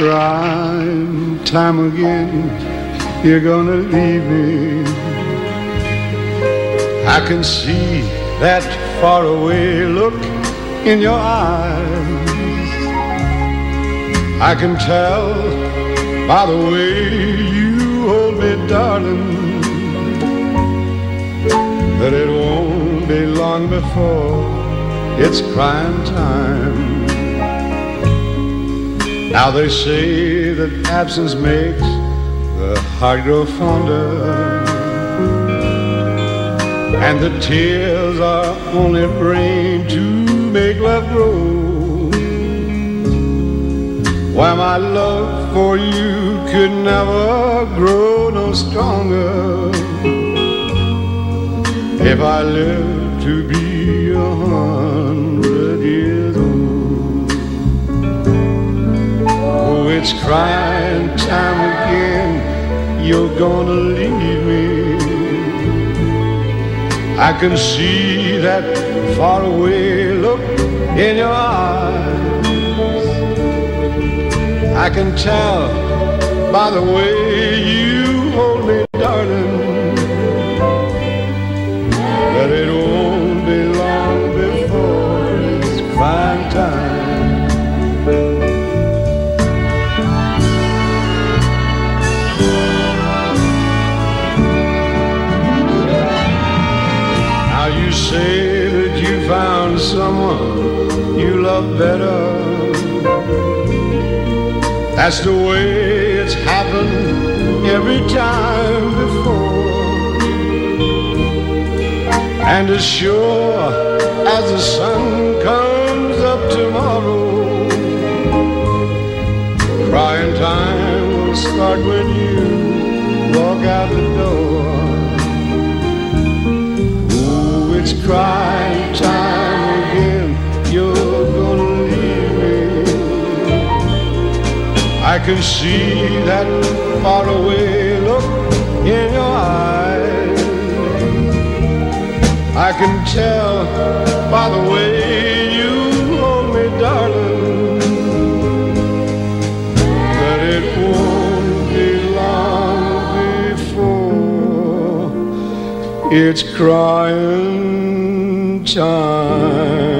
time again you're gonna leave me. I can see that faraway look in your eyes. I can tell by the way you hold me, darling, that it won't be long before it's crying time. Now they say that absence makes the heart grow fonder, and the tears are only rain to make love grow. Why my love for you could never grow no stronger if I lived it's crying time again. You're gonna leave me. I can see that faraway look in your eyes. I can tell by the way you hold me, darling, better. That's the way it's happened every time before. And as sure as the sun comes up tomorrow, crying time will start when you walk out the can see that faraway look in your eyes. I can tell by the way you hold me, darling, that it won't be long before it's crying time.